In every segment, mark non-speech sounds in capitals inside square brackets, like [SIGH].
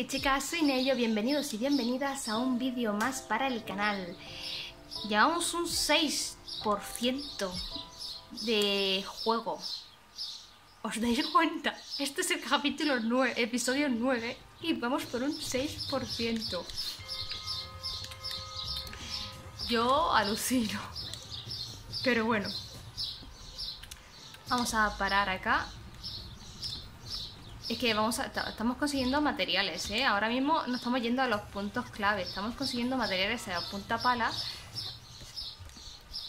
chicos chicas, soy Nello, bienvenidos y bienvenidas a un vídeo más para el canal. Llevamos un 6% de juego. ¿Os dais cuenta? Este es el capítulo 9, episodio 9 y vamos por un 6%. Yo alucino. Pero bueno. Vamos a parar acá es que vamos estamos consiguiendo materiales, ¿eh? Ahora mismo no estamos yendo a los puntos clave, estamos consiguiendo materiales a punta pala.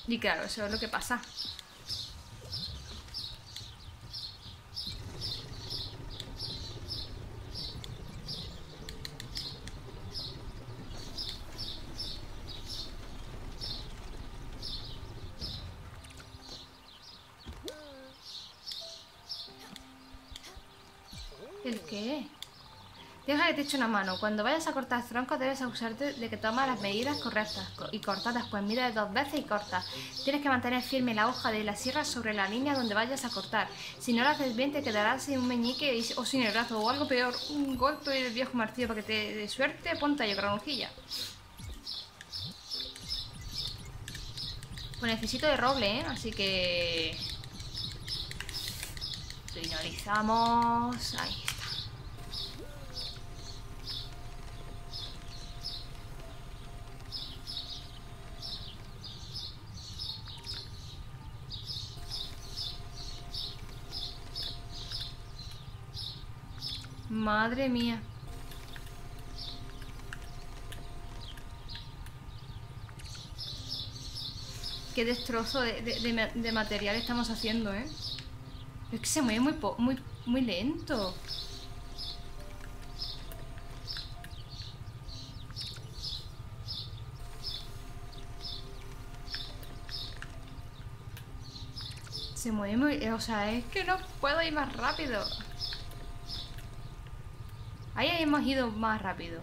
Y claro, eso es lo que pasa. ¿El qué? Deja que te eche una mano. Cuando vayas a cortar troncos debes asegurarte de que tomas las medidas correctas y corta después. Mide dos veces y corta. Tienes que mantener firme la hoja de la sierra sobre la línea donde vayas a cortar. Si no lo haces bien te quedarás sin un meñique o sin el brazo o algo peor, un golpe del viejo martillo para que te dé suerte. Ponte ahí granujilla. Pues necesito de roble, ¿eh? Así que... Finalizamos... Ahí Madre mía. Qué destrozo de, material estamos haciendo, ¿eh? Es que se mueve muy, muy, muy lento. Se mueve muy... O sea, es que no puedo ir más rápido. Ahí hemos ido más rápido.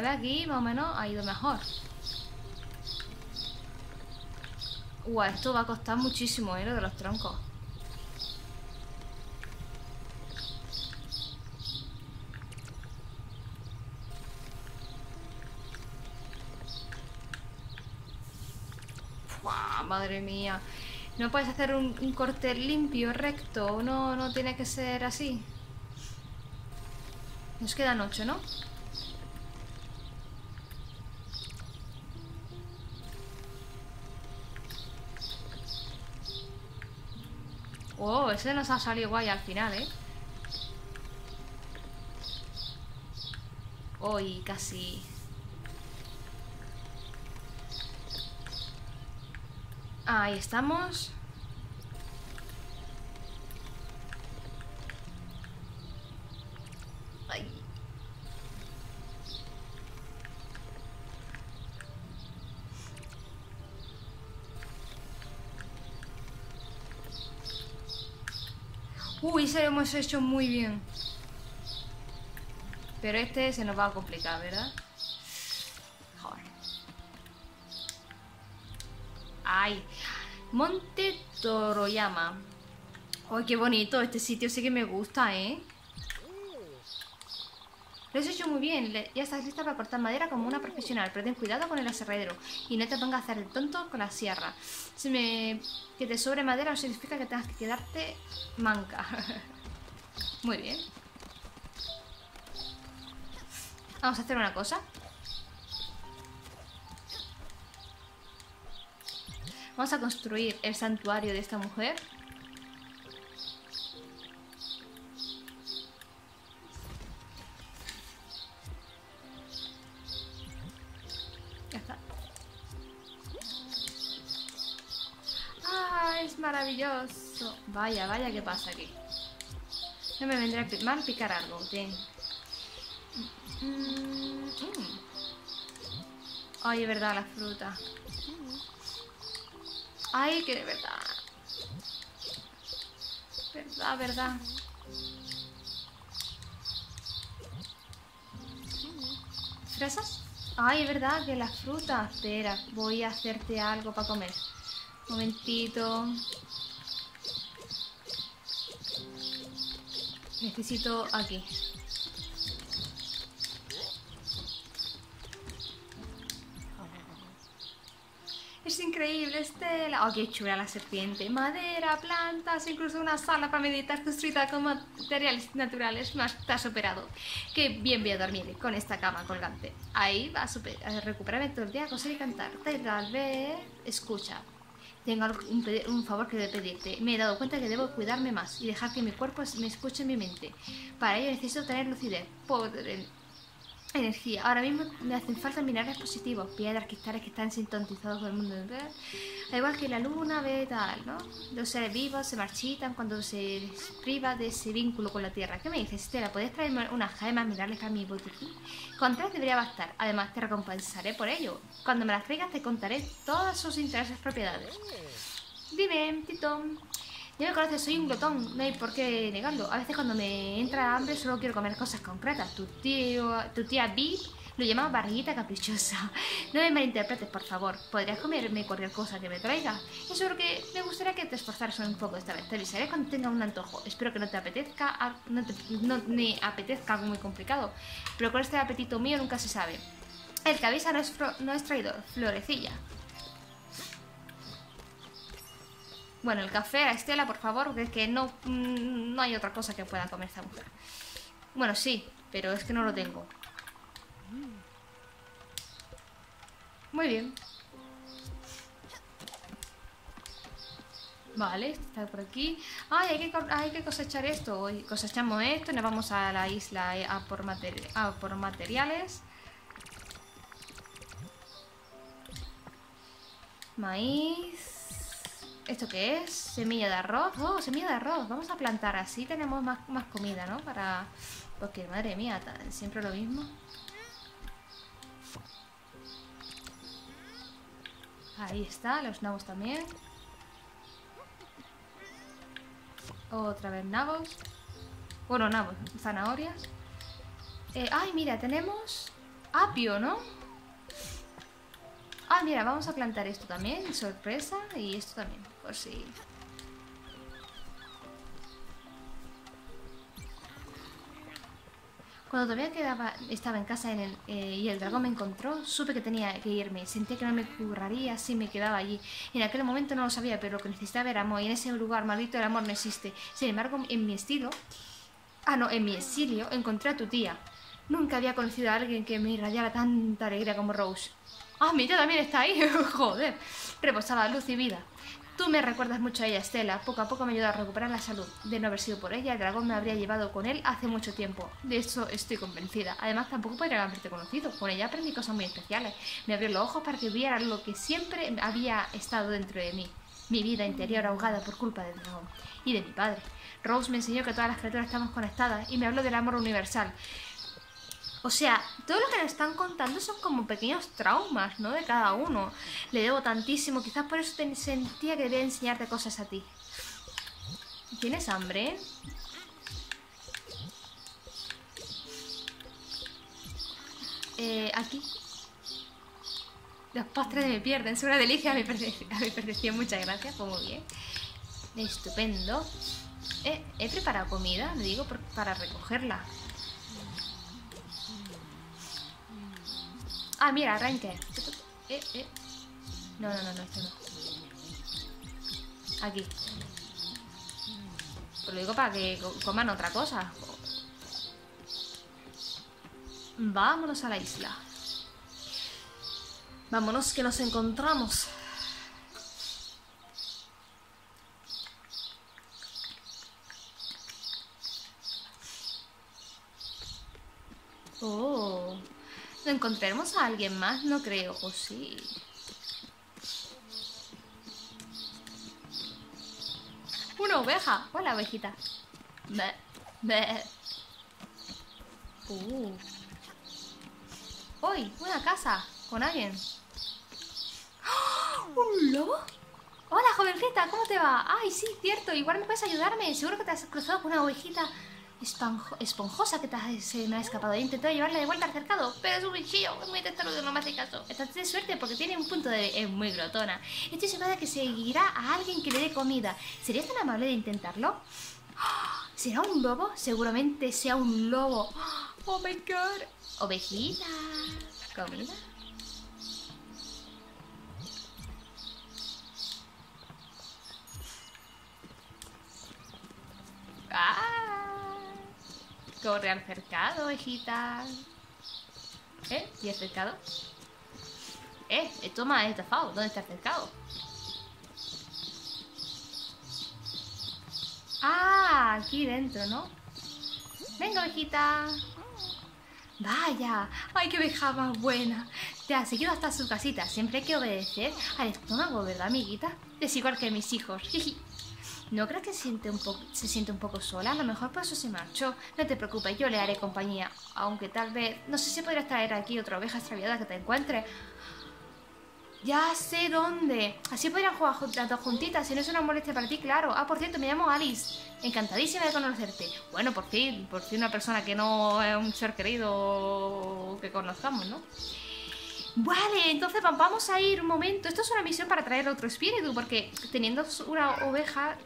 La aquí más o menos ha ido mejor. Uah, esto va a costar muchísimo, ¿eh? Lo de los troncos. Madre mía. ¿No puedes hacer un, corte limpio, recto? No, no tiene que ser así. Nos quedan ocho, ¿no? Oh, ese nos ha salido guay al final, ¿eh? Oh, casi... Ahí estamos. Uy, se lo hemos hecho muy bien. Pero este se nos va a complicar, ¿verdad? Monte Toroyama. Ay, qué bonito. Este sitio sí que me gusta, ¿eh? Lo has hecho muy bien. Ya estás lista para cortar madera como una profesional. Pero ten cuidado con el aserradero. Y no te pongas a hacer el tonto con la sierra. Si me... Que te sobre madera no significa que tengas que quedarte manca. [LAUGHS] muy bien. Vamos a hacer una cosa. Vamos a construir el santuario de esta mujer. Ya está. ¡Ah! Es maravilloso. Vaya, vaya, ¿qué pasa aquí? No me vendrá mal picar algo. Bien. Mm, mm. Ay, es verdad, la fruta. Ay, que de verdad. Verdad, verdad. ¿Fresas? Ay, es verdad que las frutas. Espera, voy a hacerte algo para comer. Momentito. Necesito aquí. Estela. Oh, qué chula la serpiente. Madera, plantas, incluso una sala para meditar construida con materiales naturales. Más está superado. Qué bien voy a dormir con esta cama colgante. Ahí va a, recuperarme todo el día, coser y cantar. Tal vez... Escucha. Tengo un, un, favor que debo pedirte. Me he dado cuenta que debo cuidarme más y dejar que mi cuerpo me escuche en mi mente. Para ello necesito tener lucidez, poder, energía. Ahora mismo me hacen falta minerales positivos, piedras, cristales que están sintonizados con el mundo entero. Al igual que la luna, ve tal, ¿no? Los seres vivos se marchitan cuando se priva de ese vínculo con la tierra. ¿Qué me dices, Estela? ¿Puedes traerme unas gemas minerales para mi botiquín? Con tres debería bastar. Además, te recompensaré por ello. Cuando me las traigas, te contaré todas sus intereses propiedades. Dime, Titón. Ya me conoces, soy un glotón, no hay por qué negarlo. A veces cuando me entra hambre solo quiero comer cosas concretas. Tu, tío, tu tía Bip lo llama barriguita caprichosa. [LAUGHS] No me malinterpretes, por favor. ¿Podrías comerme cualquier cosa que me traiga? Es que me gustaría que te esforzaras un poco esta vez. Te avisaré cuando tenga un antojo. Espero que no te apetezca, no, no me apetezca algo muy complicado. Pero con este apetito mío nunca se sabe. El que avisa no es, no es traidor. Florecilla. Bueno, el café a Estela, por favor, porque es que no, mm, no hay otra cosa que pueda comer esta mujer. Bueno, sí, pero es que no lo tengo. Muy bien. Vale, está por aquí. Ay, hay que, hay que cosechar esto. Cosechamos esto nos vamos a la isla a por, a por materiales. Maíz. ¿Esto qué es? ¿Semilla de arroz? Oh, semilla de arroz. Vamos a plantar así. Tenemos más, comida, ¿no? Para... Porque, madre mía, siempre lo mismo. Ahí está, los nabos también. Otra vez nabos. Bueno, nabos, zanahorias. Eh, ay, mira, tenemos apio, ¿no? Ah, mira, vamos a plantar esto también, sorpresa, y esto también, por si... Cuando todavía quedaba, estaba en casa el, eh, y el dragón me encontró, supe que tenía que irme. Sentía que no me curraría si me quedaba allí. En aquel momento no lo sabía, pero lo que necesitaba era amor. Y en ese lugar maldito el amor no existe. Sin embargo, en mi estilo... Ah, no, en mi exilio encontré a tu tía. Nunca había conocido a alguien que me irradiara tanta alegría como Rose. Ah, mi tía también está ahí. [LAUGHS] Joder. Reposaba luz y vida. Tú me recuerdas mucho a ella, Estela. Poco a poco me ayudó a recuperar la salud. De no haber sido por ella, el dragón me habría llevado con él hace mucho tiempo. De eso estoy convencida. Además, tampoco podría haberte conocido. Con ella aprendí cosas muy especiales. Me abrió los ojos para que viera lo que siempre había estado dentro de mí. Mi vida interior ahogada por culpa del dragón. Y de mi padre. Rose me enseñó que todas las criaturas estamos conectadas y me habló del amor universal. O sea, todo lo que nos están contando son como pequeños traumas, ¿no? De cada uno. Le debo tantísimo, quizás por eso te sentía que debía enseñarte cosas a ti. ¿Tienes hambre? Eh, aquí. Los postres me pierden, es una delicia a mi, percepción, muchas gracias, pues muy bien. Estupendo. Eh, he preparado comida, le digo, para recogerla. Ah, mira, arranque. Eh, eh. No, no, no, no, esto no. Aquí. Pues lo digo para que coman otra cosa. Vámonos a la isla. Vámonos que nos encontramos. Oh. ¿Encontraremos a alguien más? No creo, o sí. Una oveja. Hola, ovejita. Be, be. Uh. Una casa con alguien. ¡Oh! ¿Un lobo? Hola, jovencita, ¿cómo te va? Ay, sí, cierto, igual me puedes ayudarme. Seguro que te has cruzado con una ovejita esponjosa que se me ha escapado. He intentado llevarla de vuelta al cercado, pero es un bichillo, muy testarudo, no me hace caso. Estás de suerte porque tiene un punto de... es muy glotona. Estoy segura de que seguirá a alguien que le dé comida. ¿Sería tan amable de intentarlo? [GASPS] ¿Será un lobo? Seguramente sea un lobo. [GASPS] Oh my god. Ovejita. ¿Comida? ¡Ah! Corre al cercado, hijita. ¿Eh? ¿Y el cercado? Eh, toma, he estafado. ¿Dónde está el cercado? Ah, aquí dentro, ¿no? Venga, ovejita. Vaya, ay, qué oveja más buena. Te ha seguido hasta su casita. Siempre hay que obedecer al estómago, ¿verdad, amiguita? Es igual que mis hijos. ¿No crees que siente un se siente un poco sola? A lo mejor por eso se marchó. No te preocupes, yo le haré compañía. Aunque tal vez... No sé si podrías traer aquí otra oveja extraviada que te encuentre. Ya sé dónde. Así podrían jugar las dos juntitas, si no es una molestia para ti, claro. Ah, por cierto, me llamo Alice. Encantadísima de conocerte. Bueno, por fin, por fin una persona que no es un ser querido que conozcamos, ¿no? Vale, entonces vamos a ir un momento. Esto es una misión para traer otro espíritu, porque teniendo una oveja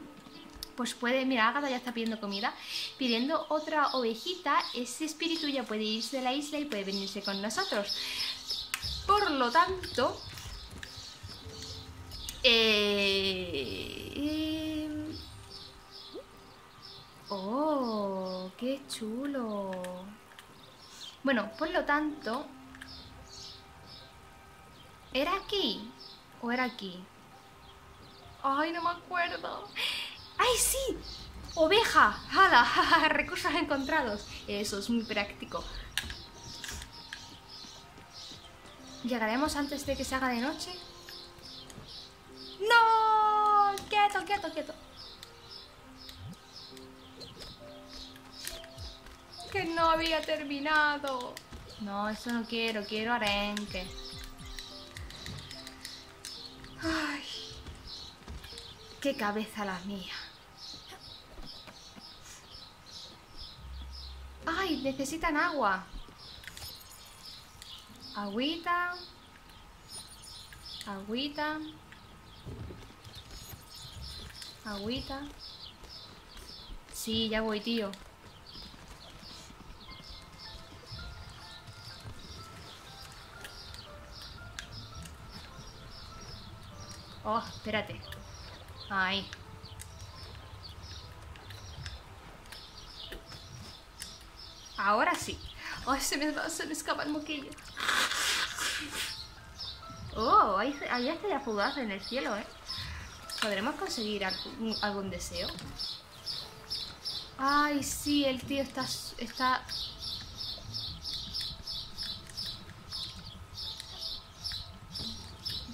pues puede, mira, Agatha ya está pidiendo comida, pidiendo otra ovejita, ese espíritu ya puede irse de la isla y puede venirse con nosotros. Por lo tanto, eh... Oh, qué chulo. Bueno, por lo tanto, ¿era aquí o era aquí? Ay, no me acuerdo. ¡Ay, sí! ¡Oveja! ¡Hala! [LAUGHS] Recursos encontrados. Eso es muy práctico. ¿Llegaremos antes de que se haga de noche? ¡No! ¡Quieto, quieto, quieto! Que no había terminado. No, eso no quiero. Quiero arenque. Ay. Qué cabeza la mía. ¡Ay! Necesitan agua. Agüita. Agüita. Agüita. Sí, ya voy, tío. Oh, espérate. Ahí. Ahora sí. Ay, se me, se me escapa el moquillo. Oh, ahí está ya fugaz en el cielo, ¿eh? ¿Podremos conseguir algún, deseo? Ay, sí, el tío está... está...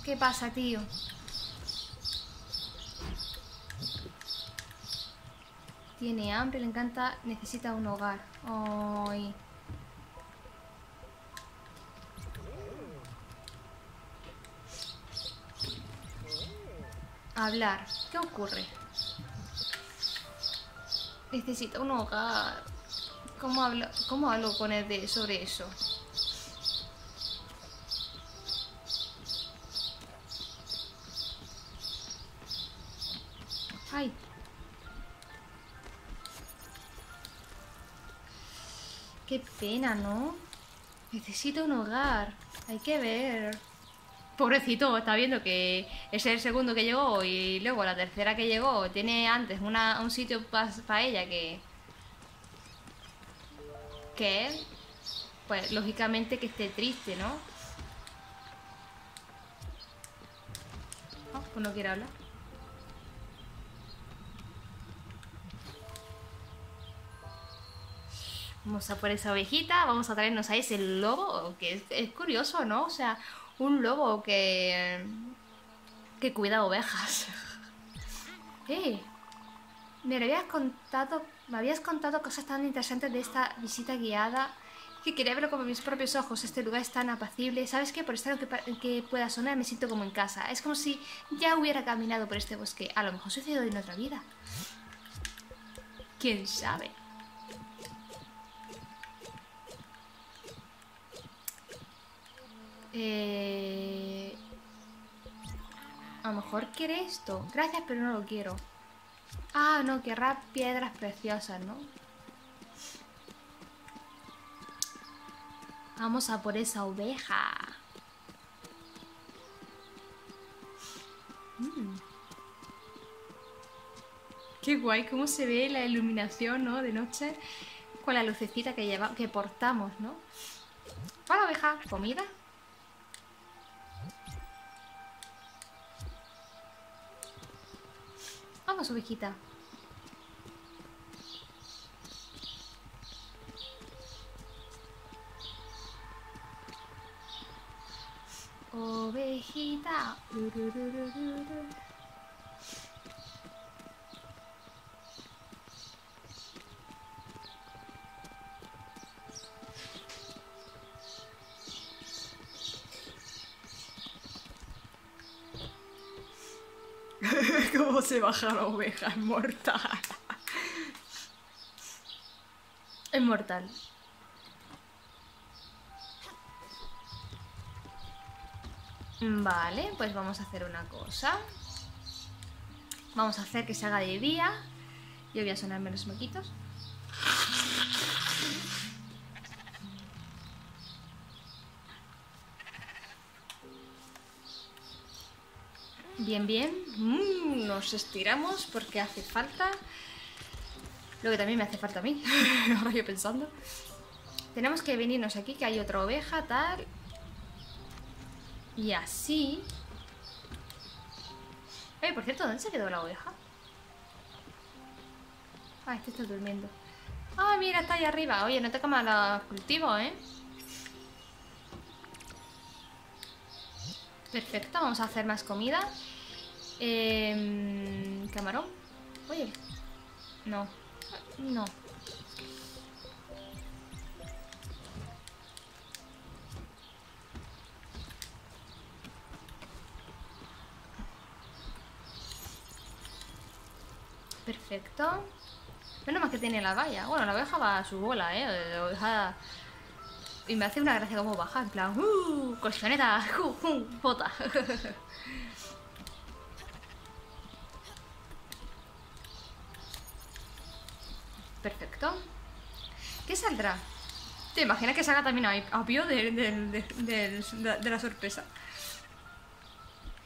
¿Qué pasa, tío? Tiene hambre, le encanta, necesita un hogar. Ay... Hablar. ¿Qué ocurre? Necesita un hogar. ¿Cómo hablo, cómo hablo con de, sobre eso? Ay. Qué pena, ¿no? Necesito un hogar. Hay que ver pobrecito, está viendo que es el segundo que llegó y luego la tercera que llegó tiene antes una, un sitio para ella que... Que pues lógicamente que esté triste, ¿no? Oh, pues no quiere hablar. Vamos a por esa ovejita, vamos a traernos a ese lobo, que es, es curioso, ¿no? O sea, un lobo que, que cuida ovejas. [LAUGHS] eh, me habías contado, me habías contado cosas tan interesantes de esta visita guiada que quería verlo con mis propios ojos. Este lugar es tan apacible. ¿Sabes qué? Por estar que, que pueda sonar me siento como en casa. Es como si ya hubiera caminado por este bosque. A lo mejor sucedió en otra vida. ¿Quién sabe? Eh... A lo mejor quiere esto. Gracias, pero no lo quiero. Ah, no, querrá piedras preciosas, ¿no? Vamos a por esa oveja. Mm. Qué guay cómo se ve la iluminación, ¿no? De noche con la lucecita que, lleva, que portamos, ¿no? Hola, oveja. ¿Comida? Vamos, ovejita. Ovejita. ¿Cómo se baja la oveja? Es mortal. Es mortal. Vale, pues vamos a hacer una cosa. Vamos a hacer que se haga de día. Yo voy a sonarme los moquitos. Bien, bien. Mm, nos estiramos porque hace falta. Lo que también me hace falta a mí. [LAUGHS] Ahora yo pensando. Tenemos que venirnos aquí, que hay otra oveja, tal. Y así. Oye, por cierto, ¿dónde se quedó la oveja? Ah, este está durmiendo. Ah, mira, está ahí arriba. Oye, no te comas los cultivos, ¿eh? Perfecto, vamos a hacer más comida. Eh, camarón. Oye. No. No. Perfecto. Menos más que tiene la valla. Bueno, la oveja va a su bola, ¿eh? La oveja... Y me hace una gracia como baja, en plan... ¡Uh! Colchoneta, ¡Uh! uh ¡Bota! [LAUGHS] Perfecto. ¿Qué saldrá? ¿Te imaginas que salga también a de, de, de, de la sorpresa?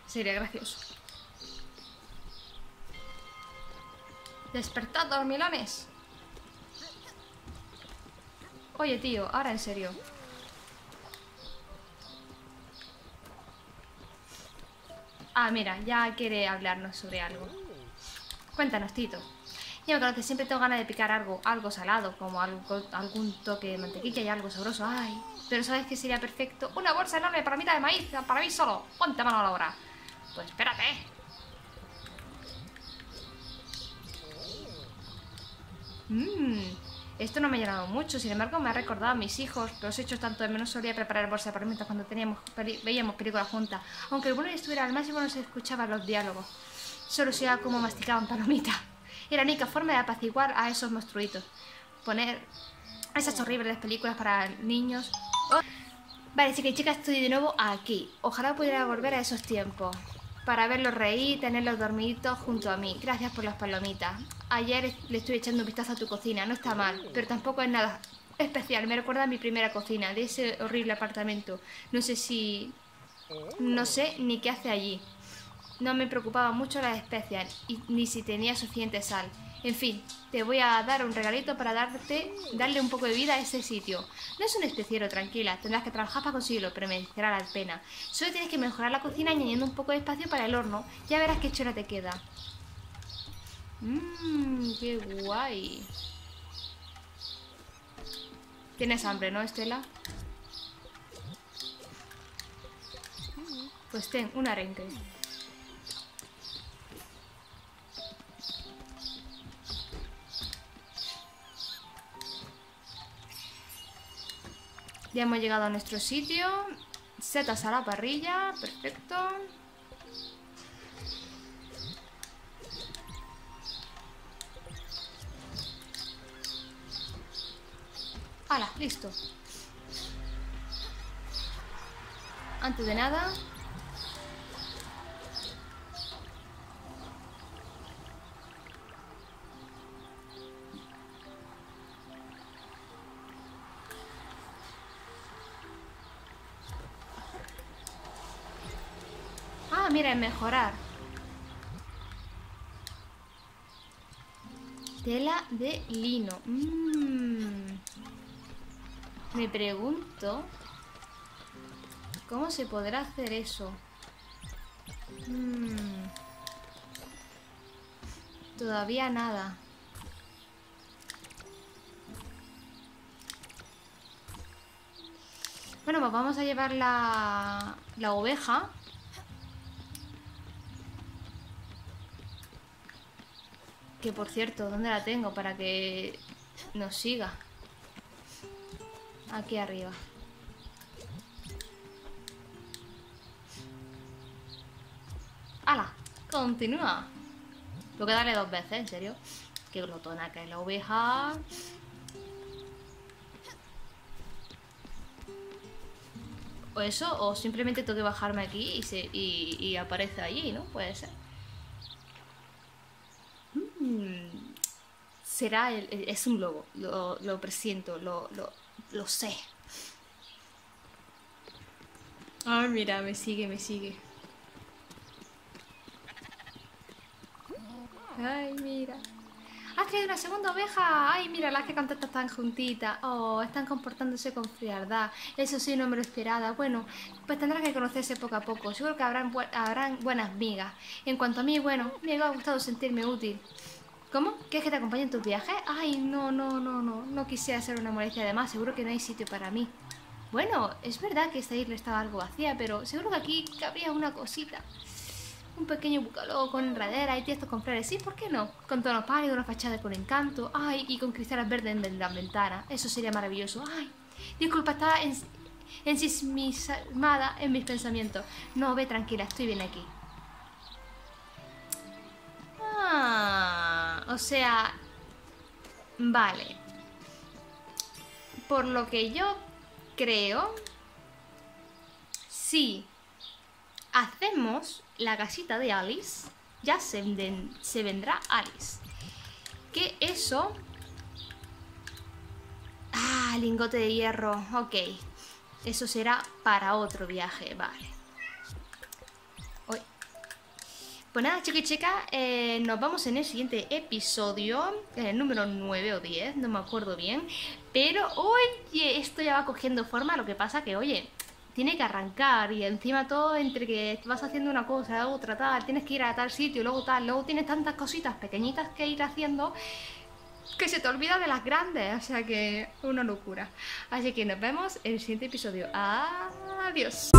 Sería gracioso. Despertad, dormilones. Oye, tío, ahora en serio. Ah, mira, ya quiere hablarnos sobre algo. Cuéntanos, Tito. Ya me que siempre tengo ganas de picar algo, algo salado, como algo, algún toque de mantequilla y algo sabroso. Ay, pero ¿sabes qué sería perfecto? Una bolsa enorme para mitad de maíz, para mí solo. Ponte mano a la obra. Pues espérate. Mmm, esto no me ha llenado mucho, sin embargo me ha recordado a mis hijos, que os he hecho tanto de menos solía preparar bolsa de pimientos cuando teníamos, veíamos películas juntas. Aunque el bueno estuviera al máximo no se escuchaban los diálogos, solo se como masticaban palomitas. Era la única forma de apaciguar a esos monstruitos. Poner esas horribles películas para niños. Vale, chicas y chicas, estoy de nuevo aquí. Ojalá pudiera volver a esos tiempos para verlos reír y tenerlos dormiditos junto a mí. Gracias por las palomitas. Ayer le estuve echando un vistazo a tu cocina, no está mal, pero tampoco es nada especial. Me recuerda a mi primera cocina, de ese horrible apartamento. No sé si... No sé ni qué hace allí. No me preocupaba mucho las especias, ni si tenía suficiente sal. En fin, te voy a dar un regalito para darte, darle un poco de vida a ese sitio. No es un especiero, tranquila, tendrás que trabajar para conseguirlo, pero merecerá la pena. Solo tienes que mejorar la cocina añadiendo un poco de espacio para el horno. Ya verás qué chora te queda. Mmm, qué guay. Tienes hambre, ¿no, Estela? Pues ten, un arenque. Ya hemos llegado a nuestro sitio. Setas a la parrilla. Perfecto. ¡Hala! Listo. antes de nada. Mejorar. Tela de lino. Mm. Me pregunto cómo se podrá hacer eso. Mm. Todavía nada. Bueno, pues vamos a llevar la, la oveja. Que por cierto, ¿dónde la tengo? Para que nos siga. Aquí arriba. ¡Hala! Continúa. Tengo que darle dos veces, en serio. Qué glotona que es la oveja. O eso, o simplemente tengo que bajarme aquí y, se, y, y aparece allí, ¿no? Puede ser. Mm, será el, es un lobo, lo, lo presiento, lo, lo, lo sé. Ay, mira, me sigue, me sigue. Ay, mira. ¡Has traído una segunda oveja! ¡Ay, mira, las que contentas están juntitas! ¡Oh, están comportándose con frialdad! Eso sí, no me lo esperaba. Bueno, pues tendrán que conocerse poco a poco. Seguro que habrán, bu- habrán buenas migas. En cuanto a mí, bueno, me ha gustado sentirme útil. ¿Cómo? ¿Quieres que te acompañe en tus viajes? Ay, no, no, no, no. No quisiera hacer una molestia. Además, seguro que no hay sitio para mí. Bueno, es verdad que esta isla estaba algo vacía, pero seguro que aquí cabría una cosita. Un pequeño bucaló con enredera y tiestos con flores. Sí, ¿por qué no? Con tonos pálidos, una fachada con encanto. Ay, y con cristales verdes en la ventana. Eso sería maravilloso. Ay, disculpa, estaba en, ensimismada en mis pensamientos. No, ve tranquila, estoy bien aquí. Ah, o sea... Vale. Por lo que yo creo... Sí. Hacemos la casita de Alice. Ya se vendrá Alice. Que eso... Ah, lingote de hierro. Ok. Eso será para otro viaje. Vale. Pues nada, chicos y chicas, eh, nos vamos en el siguiente episodio, el número 9 o 10, no me acuerdo bien. Pero, oye, esto ya va cogiendo forma, lo que pasa que, oye, tiene que arrancar y encima todo entre que vas haciendo una cosa, otra, tal, tienes que ir a tal sitio, luego tal, luego tienes tantas cositas pequeñitas que ir haciendo que se te olvida de las grandes, o sea que una locura. Así que nos vemos en el siguiente episodio. Adiós.